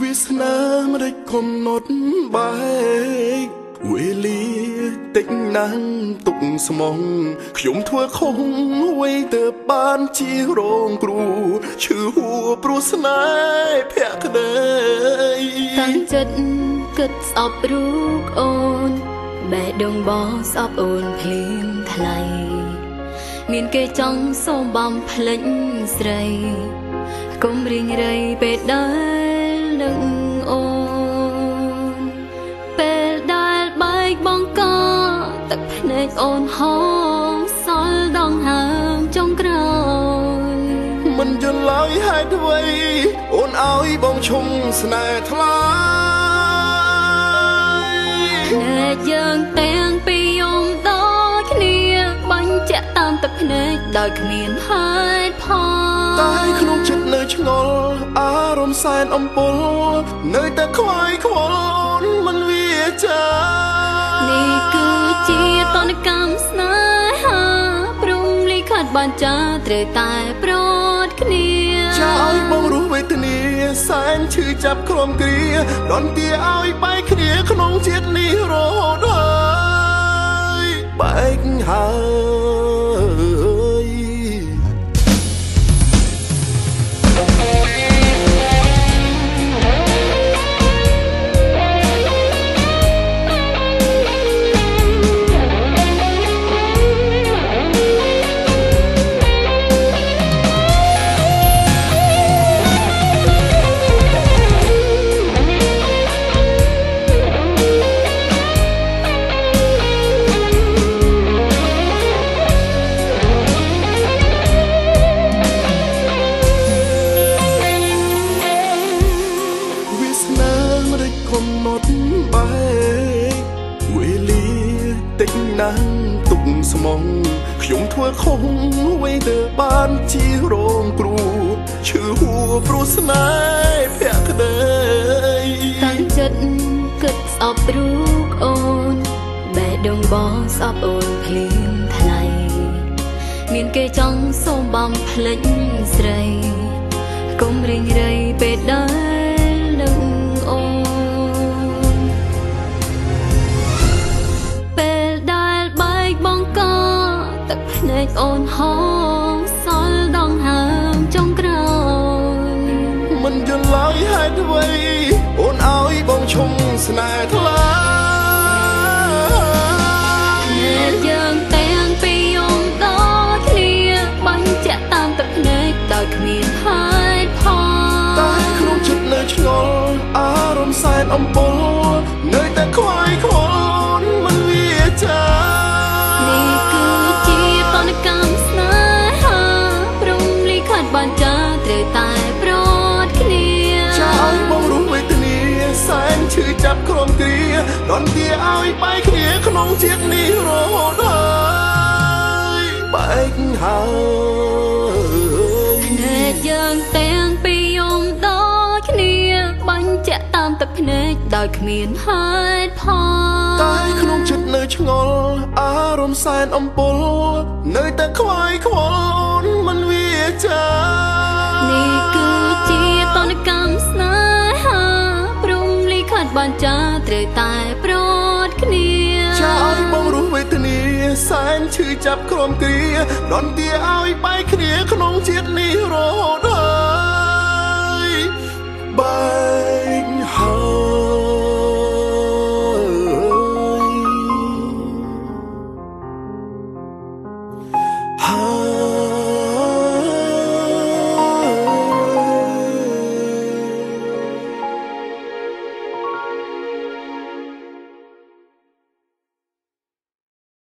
វាសនាមិនដេចកំណត់បែកវេលាតិចណាស់ទុកស្មងខ្ញុំធ្វើខុសអ្វីទៅបានជារងគ្រូឈឺហួព្រោះស្នេហ៍ភក្តីតាំងចិត្តគិតស្អប់រូបអូនបែដងបងស្អប់អូនភ្លៀងថ្លៃមានគេចង់សូមបំភ្លេចស្រីកុំរៀងរៃពេលដែល នឹងអូនពេលដែលបែកបងកទឹកភ្នែកអូនហូរសល់ដងហើមចុងក្រោយមិនយល់ឡើយហេតុអ្វីអូនឲ្យបងឈុំស្នេហ៍ថ្លាភ្នែកយើងទាំងពីរយំដូចគ្នាបាញ់ចាក់តាមទឹកភ្នែកដោយគ្មានហេតុផល តែក្នុងចិត្តនៅឆ្ងល់អារម្មណ៍សែនអំពុលនៅតែខ្វាយខ្វល់មិនវាចានេះគឺជាតនកម្មស្នេហាព្រមលិខិតបានចាត្រូវតែប្រត់គ្នាចាឲ្យបងរស់វេទនាសែនឈឺចាប់ក្រុមគ្រាដនទាឲ្យបែកគ្នាក្នុងជាតិនេះរហូតហើយបែកហើយ តិចណាស់ទុកស្មងខ្ញុំធ្វើខុសអ្វីទៅបានជារងគ្រូឈឺហួព្រោះស្នេហ៍ភក្តីតាំងចិត្តគិតស្អប់រូបអូនបែដងបងស្អប់អូនភ្លៀងថ្លៃមានគេចង់សូមបំភ្លេចស្រីកុំរិញរៃពេលដែល តែខ្វាយខ្វល់មិនវាចាចាប់ក្រុមគ្រាដនទាឲ្យបែកគ្នាក្នុងជាតិនេះរហូតហើយបែកហើយភ្នែកយើងទាំ ទឹកភ្នែកដោយគ្មានហេតុផលតែក្នុងចិត្តនៅឆ្ងល់អារម្មណ៍សែនអំពុលនៅតែខ្វាយខ្វល់មិនវាចានេះគឺជាតនកម្មស្នេហាបានចាត្រូវតែប្រត់គ្នាចាឲ្យបងរស់វេទនាសែនឈឺចាប់ក្រុមគ្រាដនទាឲ្យបែកគ្នាក្នុងជាតិនេះរហូតហើយបែ